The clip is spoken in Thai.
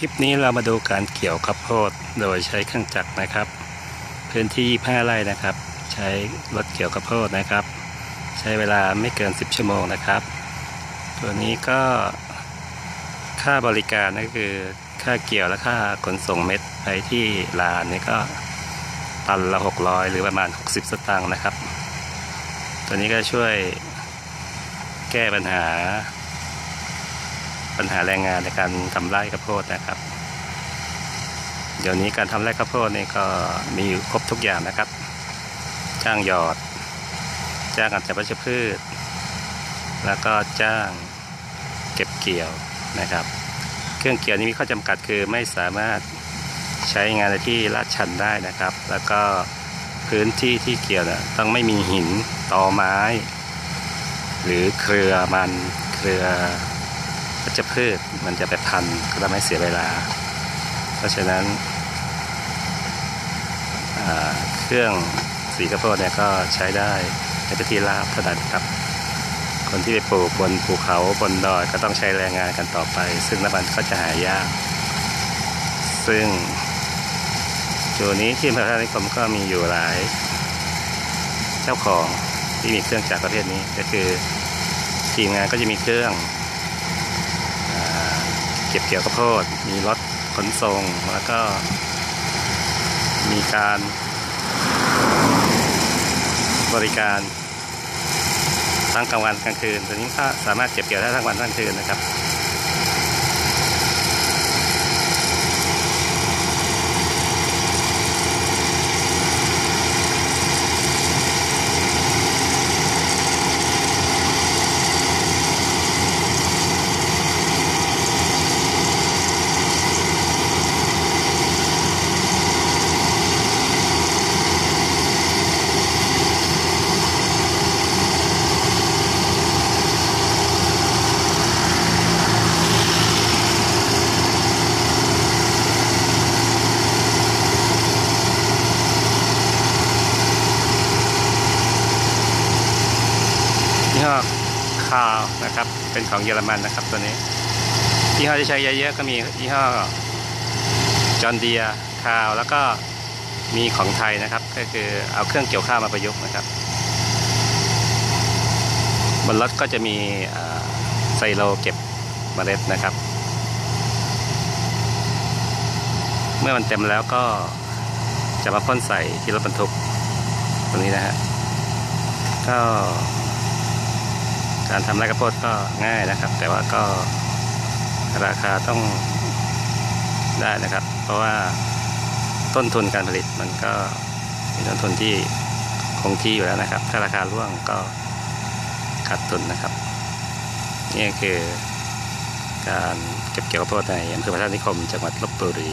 คลิปนี้เรามาดูการเกี่ยวข้าวโพดโดยใช้เครื่องจักรนะครับ พื้นที่ 25 ไร่นะครับ ใช้รถเกี่ยวข้าวโพดนะครับ ใช้เวลาไม่เกิน 10 ชั่วโมงนะครับ ตัวนี้ก็ค่าบริการก็คือค่าเกี่ยวและค่าขนส่งเม็ดไปที่ลานนี่ก็ตันละ 600 หรือประมาณ 60 สตางค์นะครับ ตัวนี้ก็ช่วยแก้ปัญหา ปัญหาแรงงานในการทำไร่ข้าวโพดนะครับ เดี๋ยวนี้การทำไร่ข้าวโพดนี่ก็มีครบทุกอย่างนะครับ จ้างหยอด จ้างกำจัดวัชพืช แล้วก็จ้างเก็บเกี่ยวนะครับ เครื่องเกี่ยวนี้มีข้อจำกัดคือไม่สามารถใช้งานในที่ลาดชันได้นะครับ แล้วก็พื้นที่ที่เกี่ยวนะต้องไม่มีหินตอไม้ หรือเครือมันเครือ วัชพืชมันจะไปพันก็ทำให้เสียเวลา เพราะฉะนั้นเครื่องสีข้าวโพดเนี่ยก็ใช้ได้ในพื้นที่ราบเท่านั้นครับ คนที่ไปปลูกบนภูเขาบนดอยก็ต้องใช้แรงงานกันต่อไป ซึ่งน้ำมันก็จะหายาก ซึ่งจุดนี้ที่พระราชนิคมก็มีอยู่หลายเจ้าของที่มีเครื่องจักรประเภทนี้ก็คือทีมงานก็จะมีเครื่อง เก็บเกี่ยวข้าวโพด มีรถขนส่ง แล้วก็ มีการบริการทั้งกลางวันกลางคืนตอนนี้ก็สามารถเก็บเกี่ยวได้ทั้งวันทั้งคืนนะครับ ห้อ CLAAS นะครับ เป็นของเยอรมันนะครับตัวนี้ยี่ห้อที่ใช้เยอะๆก็มียี่ห้อจอร์เดียคาวแล้วก็มีของไทยนะครับ ก็คือเอาเครื่องเกี่ยวข้าวมาประยุกต์นะครับ บนรถก็จะมีไซโลเก็บเมล็ดนะครับ เมื่อมันเต็มแล้วก็จะมาพ่นใส่ที่รถบรรทุกตรงนี้นะฮะก็ การทำไร่ข้าวโพดก็ง่ายนะครับ แต่ว่าก็ราคาต้องได้นะครับ เพราะว่าต้นทุนการผลิตมันก็มีต้นทุนที่คงที่อยู่แล้วนะครับ ถ้าราคาร่วงก็ขาดทุนนะครับ นี่คือการเก็บเกี่ยวข้าวโพดในอำเภอพระธาตุนิคมจังหวัดลบบุรี